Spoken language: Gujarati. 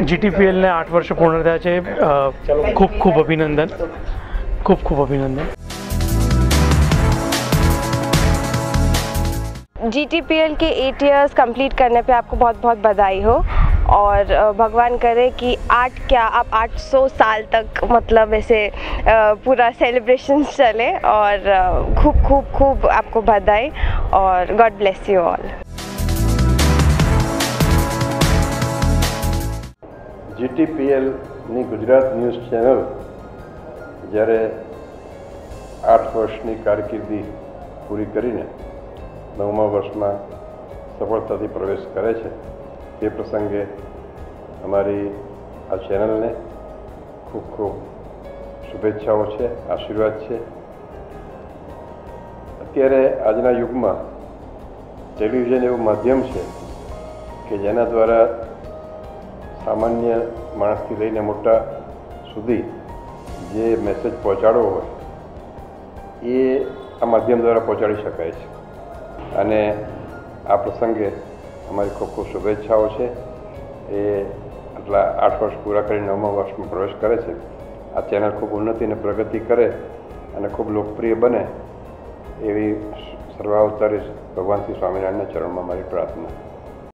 जी टी पी एल ने आठ वर्ष पूर्ण खूब खूब खूप अभिनंदन खूब खूब अभिनंदन जी टी पी एल के एट ईयर्स कंप्लीट करने पे आपको बहुत बहुत बधाई हो। और भगवान करे कि आठ, क्या आप 800 साल तक मतलब ऐसे पूरा सेलिब्रेशन चले। और खूब खूब खूब आपको बधाई। और गॉड ब्लेस यू ऑल જીટીપીએલની ગુજરાત ન્યૂઝ ચેનલ જ્યારે આઠ વર્ષની કારકિર્દી પૂરી કરીને નવમા વર્ષમાં સફળતાથી પ્રવેશ કરે છે, તે પ્રસંગે અમારી આ ચેનલને ખૂબ ખૂબ શુભેચ્છાઓ છે, આશીર્વાદ છે. અત્યારે આજના યુગમાં ટેલિવિઝન એવું માધ્યમ છે કે જેના દ્વારા સામાન્ય માણસથી લઈને મોટા સુધી જે મેસેજ પહોંચાડવો હોય, એ આ માધ્યમ દ્વારા પહોંચાડી શકાય છે. અને આ પ્રસંગે અમારી ખૂબ ખૂબ શુભેચ્છાઓ છે. એ આટલા આઠ વર્ષ પૂરા કરીને નવમા વર્ષમાં પ્રવેશ કરે છે. આ ચેનલ ખૂબ ઉન્નતિ અને પ્રગતિ કરે અને ખૂબ લોકપ્રિય બને એવી સર્વાવતારી ભગવાન શ્રી સ્વામિનારાયણના ચરણમાં મારી પ્રાર્થના.